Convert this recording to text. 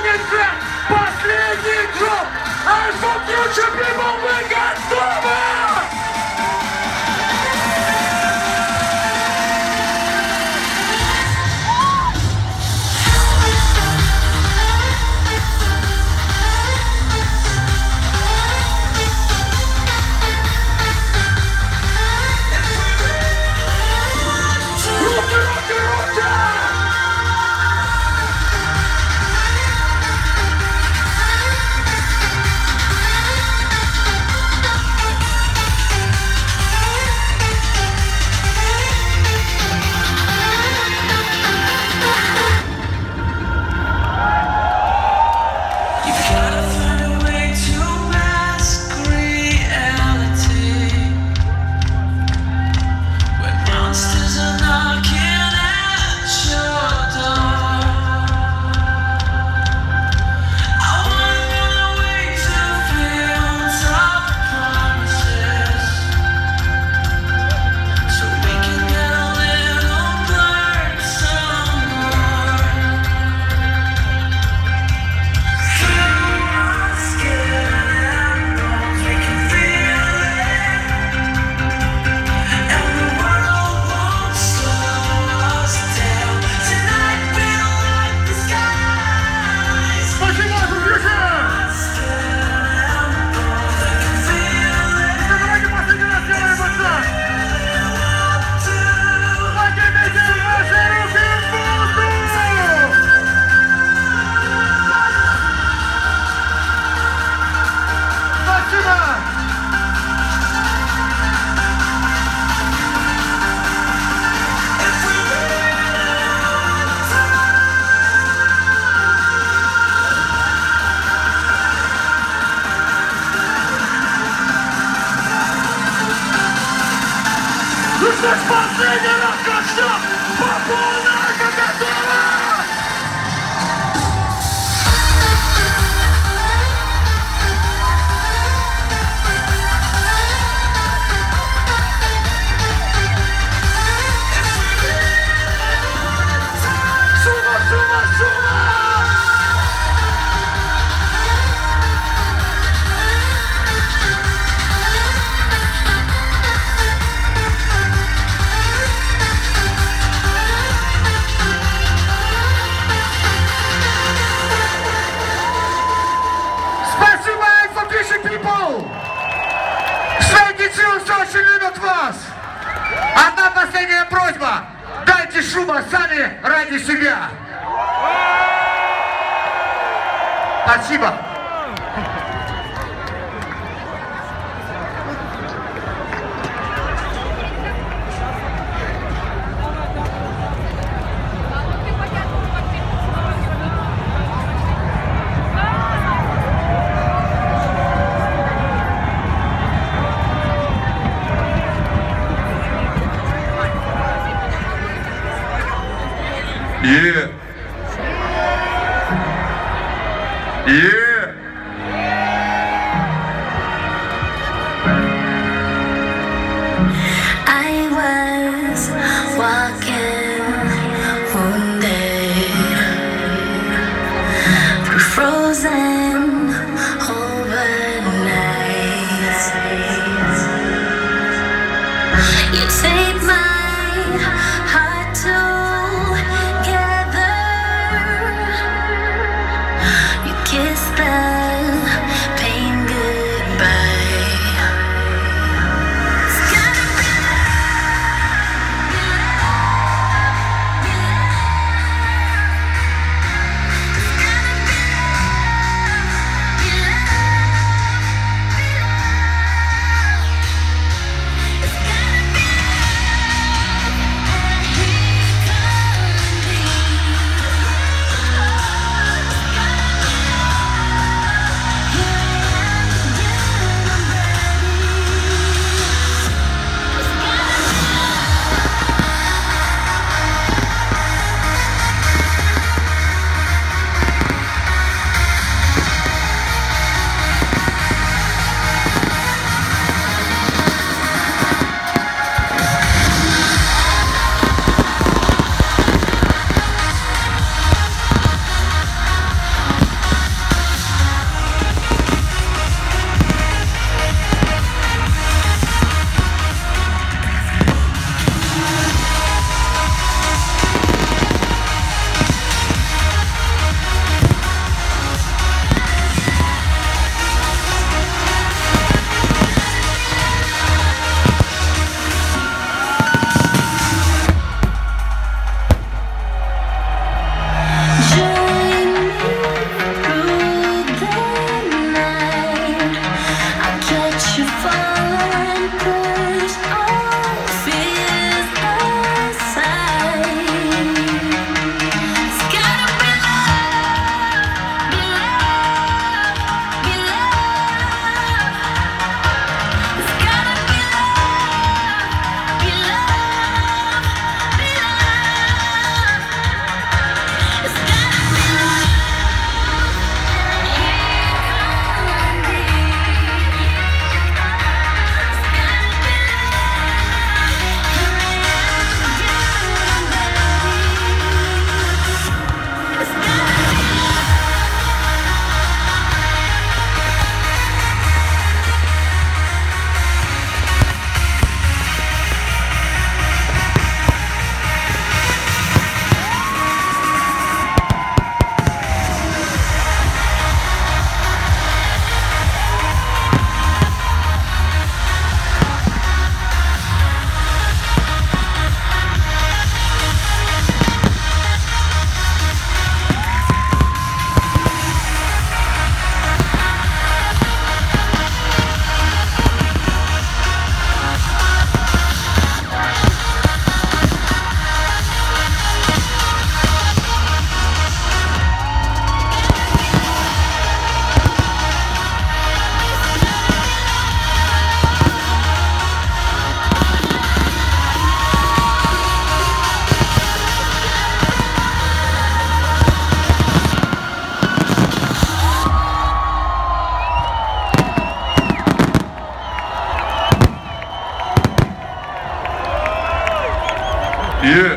мне свет, последний дроп, а за future people we got summer! This expansive, not gonna stop. Pop got. People! Швейки Чилс очень любят вас! Одна последняя просьба! Дайте шума сами ради себя! Спасибо! Yeah. Yeah. I was walking one day frozen Yeah.